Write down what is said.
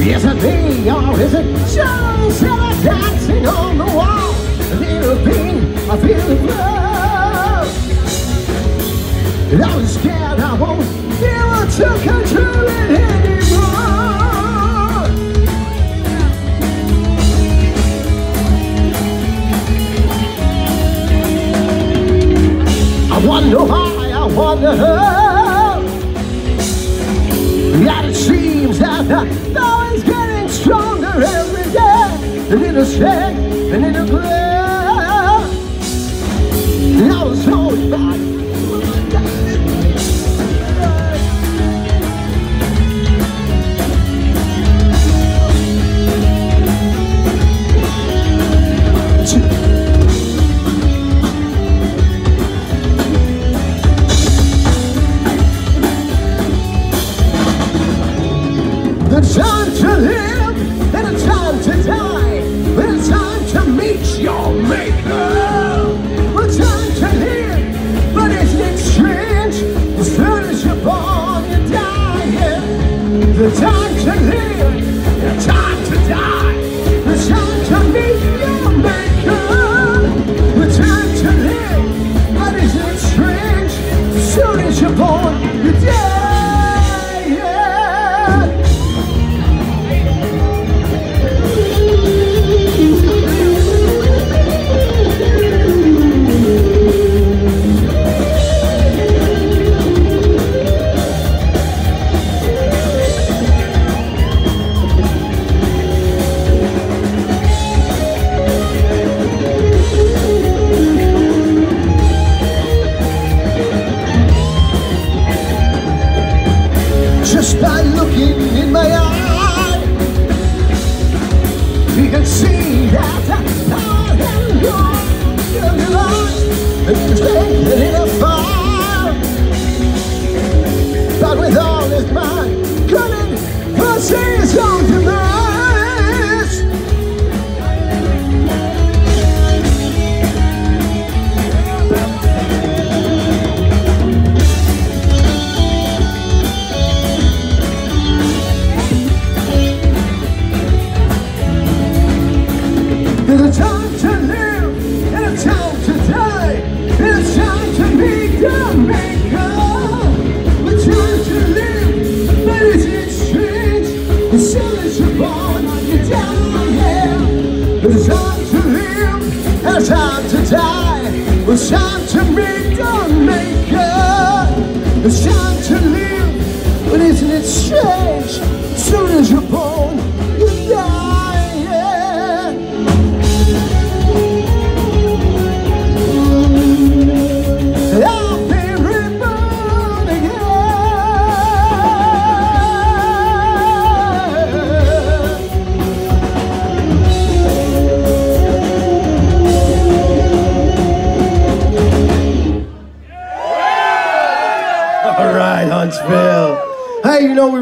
Is it me or is it just that dancing on the wall? A little pain, I feel the love. And I'm scared I won't be able to control it anymore. I wonder why, I wonder how. The love is getting stronger every day. A little shake, a little glow. And I was The time to live a time to die. Can see that I am yours, you're lost, and you're a time to live and time to die. It's time to meet the maker. It's time to live, but isn't it strange? Soon as you're born, Huntsville. Hey, you know we.